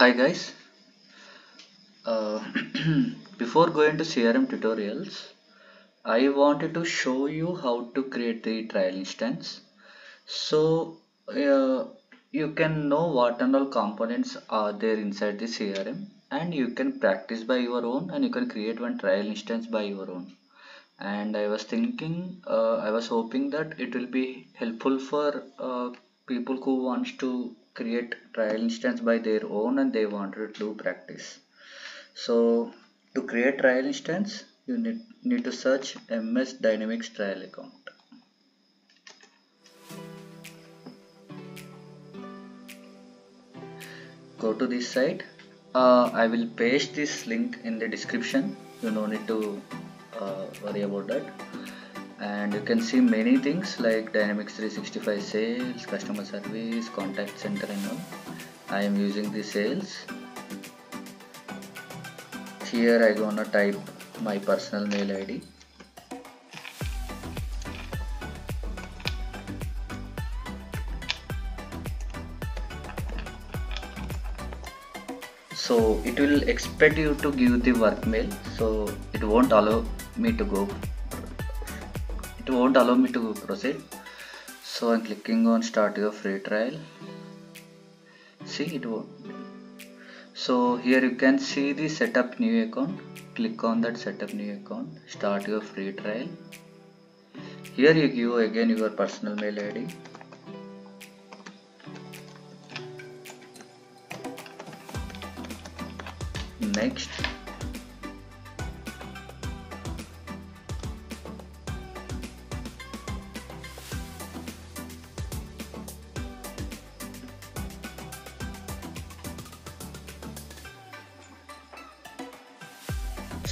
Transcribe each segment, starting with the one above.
Hi guys. Uh, before going to CRM tutorials, I wanted to show you how to create the trial instance. So uh, you can know what and all components are there inside the CRM and you can practice by your own and you can create one trial instance by your own. And I was thinking, uh, I was hoping that it will be helpful for uh, people who wants to create trial instance by their own and they wanted to practice. So to create trial instance, you need, need to search MS Dynamics trial account. Go to this site. Uh, I will paste this link in the description. You no need to uh, worry about that. And you can see many things like Dynamics 365 sales, customer service, contact center and all. I am using the sales. Here I gonna type my personal mail ID so it will expect you to give the work mail so it won't allow me to go won't allow me to proceed. So I'm clicking on start your free trial. See it won't so here you can see the setup new account. Click on that setup new account. Start your free trial. Here you give again your personal mail id next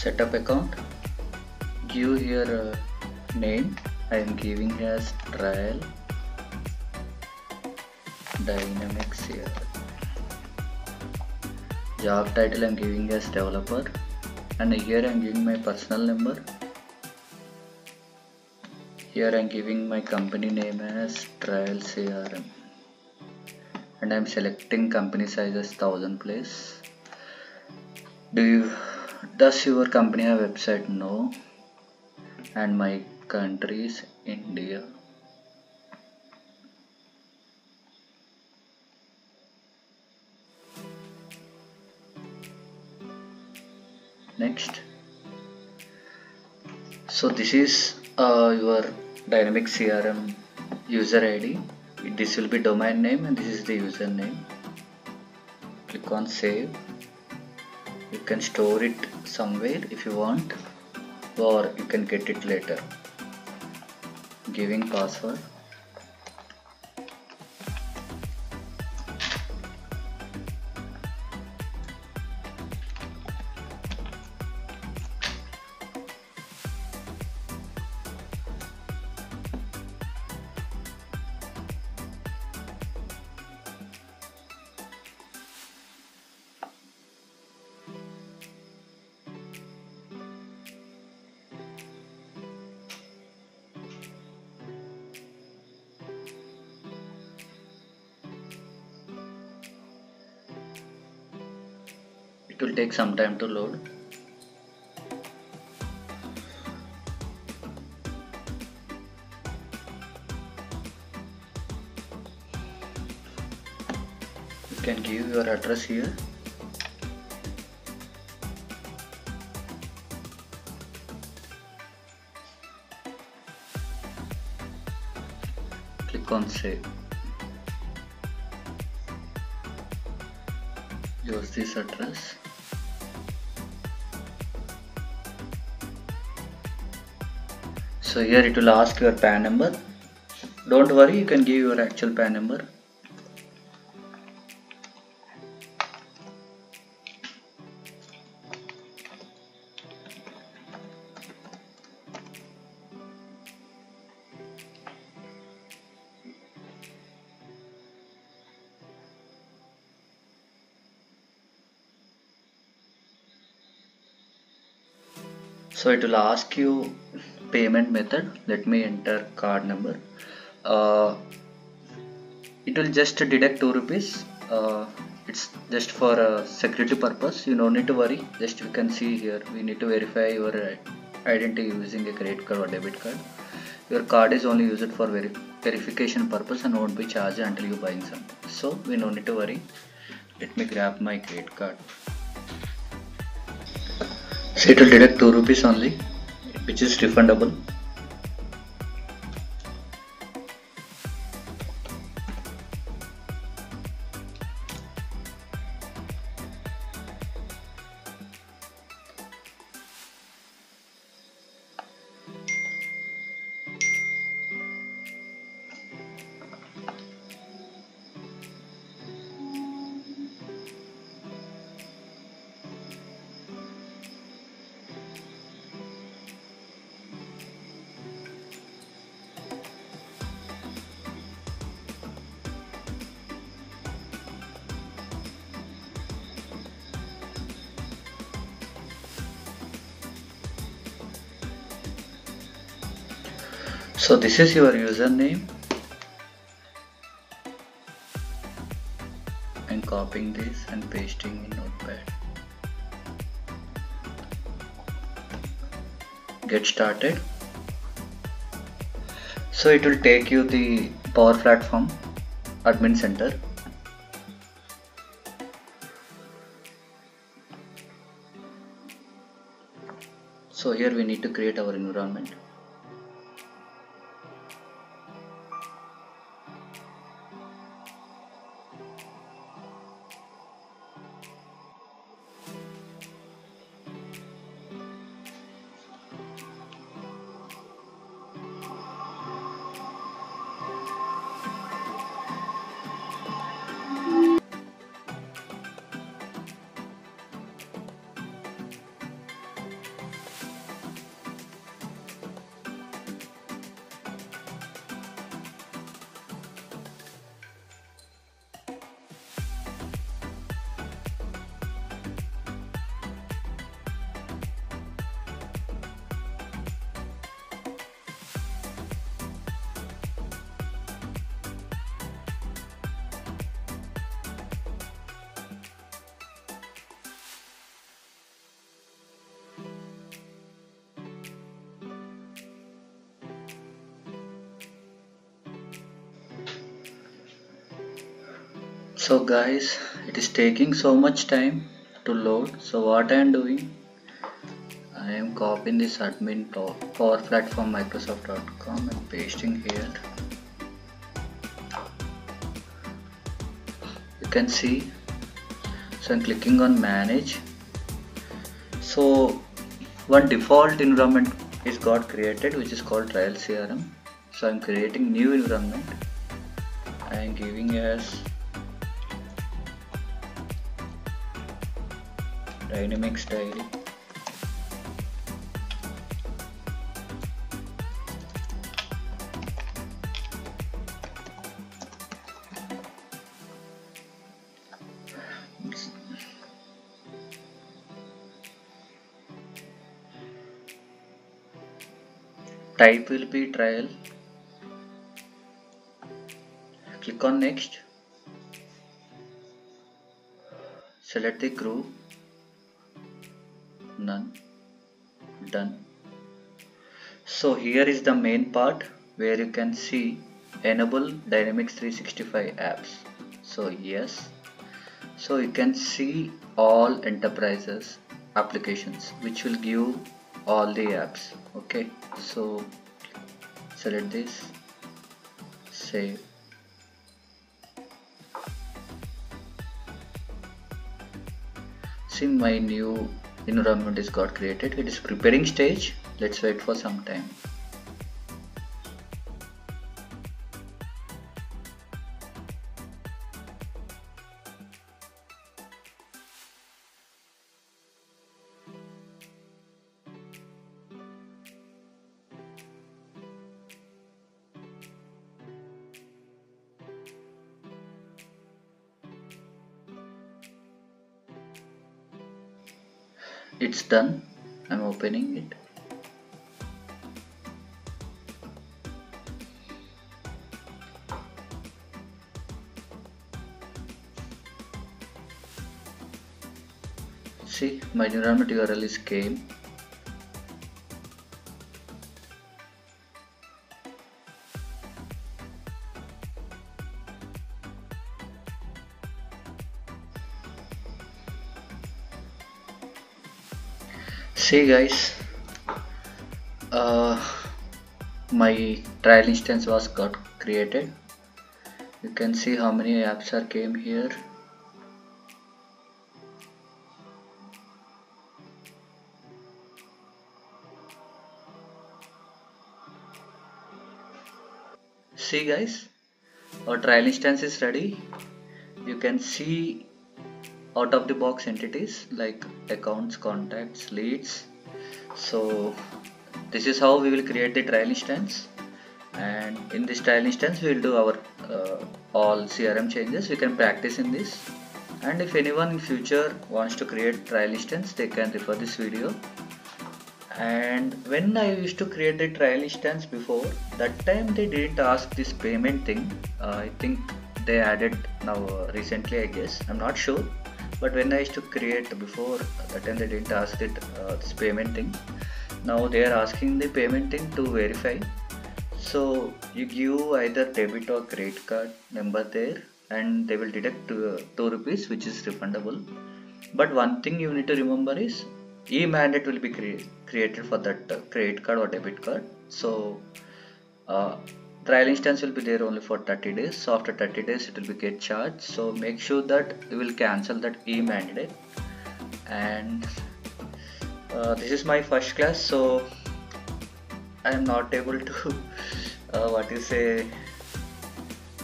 setup account. Give here uh, name. I am giving as trial. Dynamics here. Job title I am giving as developer. And here I am giving my personal number. Here I am giving my company name as trial CRM and I am selecting company size as 1000 place. Do you does your company have website no? And my country is india. Next. So this is uh, your dynamic crm user id this will be domain name and this is the username. Click on save can store it somewhere if you want or you can get it later. Giving password it will take some time to load. You can give your address here. Click on save. Use this address so here it will ask your PAN number. Don't worry you can give your actual PAN number. So it will ask you payment method. Let me enter card number. Uh, it will just deduct 2 rupees. Uh, it's just for a security purpose. You don't need to worry. Just you can see here. We need to verify your identity using a credit card or debit card. Your card is only used for veri verification purpose and won't be charged until you buying something so we no need to worry. Let me grab my credit card. So it will deduct 2 rupees only which is refundable so this is your username. And copying this and pasting in notepad. Get started. So it will take you the power platform admin center. So here we need to create our environment so guys it is taking so much time to load. So what I am doing I am copying this admin power platform microsoft.com and pasting here. You can see. So I'm clicking on manage. So one default environment is got created which is called trial CRM so I'm creating new environment. I am giving as dynamics daily type will be trial. Click on next. Select the group none done. So here is the main part where you can see enable dynamics 365 apps. So yes. So you can see all enterprises applications which will give all the apps. Okay. So select this. Save. See my new environment is got created. It is preparing stage. Let's wait for some time it's done. I'm opening it. See my environment URL is came. See guys. Uh, my trial instance was got created. You can see how many apps are came here. See guys our trial instance is ready. You can see out of the box entities like accounts contacts leads. So this is how we will create the trial instance. And in this trial instance we will do our uh, all crm changes. We can practice in this. And if anyone in future wants to create trial instance they can refer this video. And when I used to create the trial instance before that time they didn't ask this payment thing. Uh, I think they added now uh, recently I guess. I'm not sure but when I used to create before that time they didn't ask it uh, this payment thing. Now they are asking the payment thing to verify. So you give either debit or credit card number there and they will deduct uh, 2 rupees which is refundable. But one thing you need to remember is e-mandate will be cre created for that uh, credit card or debit card. So uh, trial instance will be there only for 30 days. So after 30 days it will be get charged. So make sure that you will cancel that e-mandate and uh, this is my first class. So I am not able to uh, what you say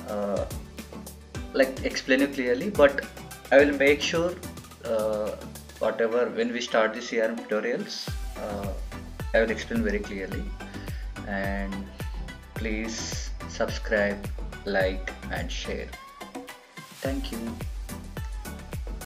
uh, like explain it clearly. But I will make sure uh, whatever when we start the CRM tutorials uh, I will explain very clearly. And please subscribe like and share. Thank you